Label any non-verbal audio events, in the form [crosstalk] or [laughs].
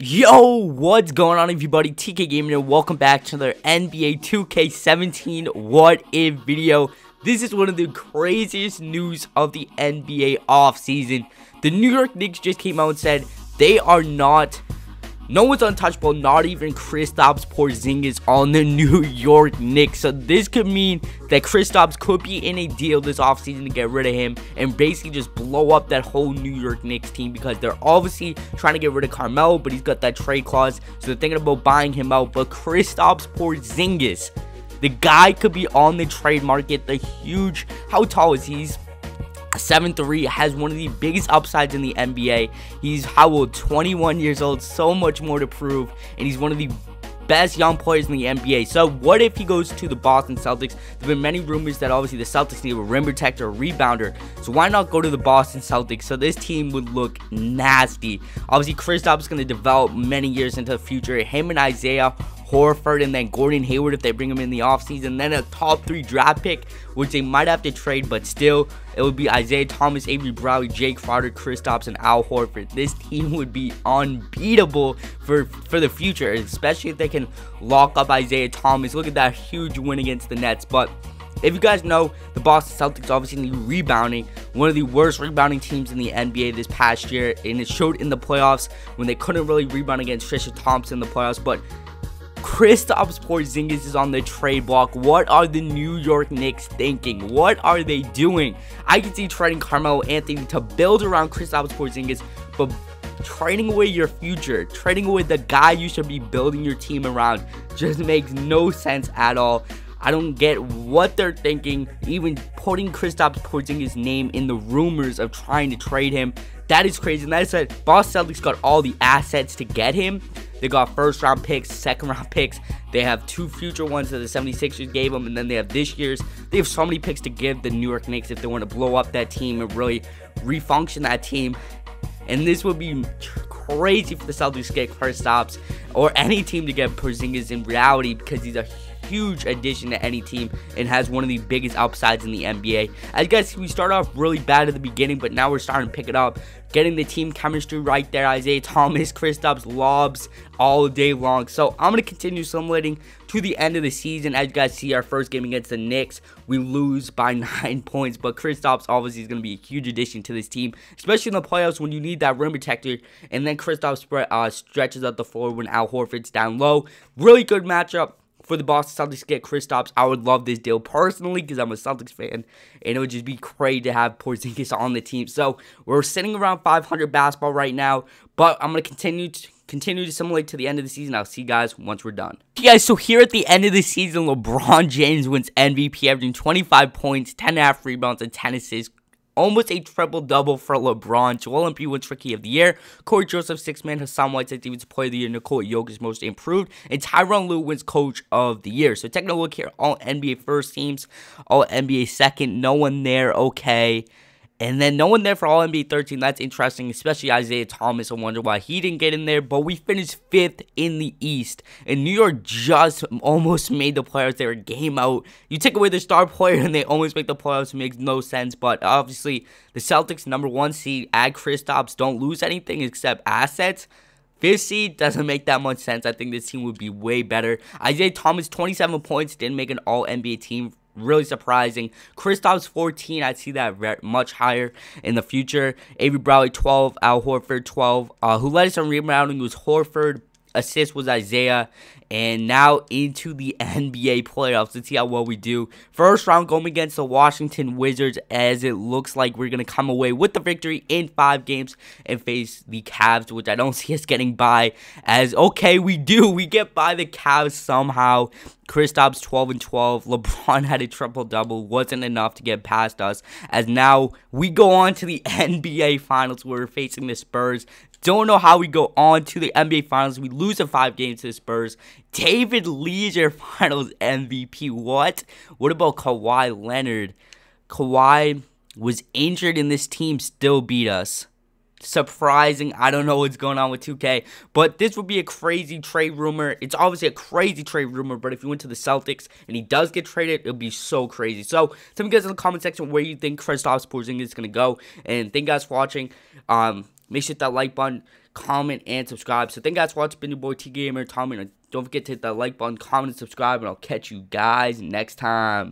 Yo, what's going on everybody? TK Gaming here. Welcome back to another NBA 2K17 What If video. This is one of the craziest news of the NBA offseason. The New York Knicks just came out and said they are not no one's untouchable, not even Kristaps Porzingis on the New York Knicks. So this could mean that Kristaps could be in a deal this offseason to get rid of him and basically just blow up that whole New York Knicks team because they're obviously trying to get rid of Carmelo, but he's got that trade clause, so they're thinking about buying him out. But Kristaps Porzingis, the guy could be on the trade market. The huge, how tall is he? He's 7-3 has one of the biggest upsides in the NBA. He's how old? 21 years old, so much more to prove, and he's one of the best young players in the NBA. So what if he goes to the Boston Celtics? There have been many rumors that obviously the Celtics need a rim protector, a rebounder. So why not go to the Boston Celtics? So this team would look nasty. Obviously, Kristaps is going to develop many years into the future. Him and Isaiah Horford, and then Gordon Hayward if they bring him in the offseason. Then a top three draft pick, which they might have to trade, but still, it would be Isaiah Thomas, Avery Bradley, Jake Crowder, Kristaps, and Al Horford. This team [laughs] would be unbeatable for, for the future, especially if they can lock up Isaiah Thomas. Look at that huge win against the Nets, but if you guys know, the Boston Celtics obviously need rebounding, one of the worst rebounding teams in the NBA this past year, and it showed in the playoffs when they couldn't really rebound against Tristan Thompson in the playoffs, but Kristaps Porzingis is on the trade block. What are the New York Knicks thinking? What are they doing? I can see trading Carmelo Anthony to build around Kristaps Porzingis, but trading away your future, trading away the guy you should be building your team around just makes no sense at all. I don't get what they're thinking, even putting Kristaps Porzingis' name in the rumors of trying to trade him. That is crazy. And that said, Boston Celtics got all the assets to get him. They got first round picks, second round [laughs] picks. They have two future ones that the 76ers gave them, and then they have this year's. They have so many picks to give the New York Knicks if they want to blow up that team and really refunction that team. And this would be crazy for the Celtics to get Kristaps or any team to get Porzingis in reality because he's a huge addition to any team and has one of the biggest upsides in the NBA. As you guys see, we start off really bad at the beginning, but now we're starting to pick it up. Getting the team chemistry right there. Isaiah Thomas, Kristaps, lobs all day long. So I'm going to continue simulating to the end of the season. As you guys see, our first game against the Knicks, we lose by [laughs] 9 points. But Kristaps obviously is going to be a huge addition to this team, especially in the playoffs when you need that rim protector. And then Kristaps uh, stretches out the floor when Al Horford's down low. Really good matchup for the Boston Celtics to get Kristaps. I would love this deal personally because I'm a Celtics fan, and it would just be crazy to have Porzingis on the team. So we're sitting around 500 basketball right now, but I'm gonna continue to continue to simulate to the end of the season. I'll see you guys once we're done. Okay, guys, so here at the end of the season, LeBron James wins MVP, averaging 25 points, 10 and a half rebounds, and 10 assists almost a triple double for LeBron. Joel Embiid wins Rookie of the Year. Cory Joseph, six man. Hassan Whiteside Defensive Player of the Year. Nikola Jokic most improved. And Tyronn Lue wins Coach of the Year. So taking a look here, all NBA first teams, all NBA second. No one there. Okay. And then no one there for All NBA 13. That's interesting, especially Isaiah Thomas. I wonder why he didn't get in there. But we finished fifth in the East. And New York just almost made the playoffs. They were game out. You take away the star player [laughs] and they almost make the playoffs. It makes no sense. But obviously, the Celtics, number one seed, add Kristaps, don't lose anything except assets. Fifth seed doesn't make that much sense. I think this team would be way better. Isaiah Thomas, 27 points, didn't make an all NBA team really surprising. Kristaps 14, I'd see that much higher in the future. Avery Bradley 12, Al Horford 12. Uh, who led us on rebounding was Horford. Assist was Isaiah. And now into the [laughs] NBA playoffs. Let's see how well we do. First round going against the Washington Wizards as it looks like we're going to come away with the victory in five games and face the Cavs, which I don't [laughs] see us getting by. As okay, we do. We get by the Cavs somehow. Kristaps 12 and 12. [laughs] LeBron had a triple double. Wasn't enough to get past us. As now we go on to the NBA Finals where we're facing the Spurs. Don't know how we go on to the NBA Finals. We lose in five games to the Spurs. David Leisure [laughs] Finals MVP. What? What about Kawhi Leonard? Kawhi was injured and this team still beat us. Surprising. I don't know what's going on with 2K. But this would be a crazy trade rumor. It's obviously a crazy trade rumor. But if you went to the Celtics and he does get traded, it would be so crazy. So tell me guys in the comment section where you think Kristaps Porzingis is going to go. And thank you guys for watching. Um, Make sure that like button, comment, and subscribe. So thank you guys for watching. It's been your boy T Gamer Tommy. Don't forget to hit that like button, comment, and subscribe. And I'll catch you guys next time.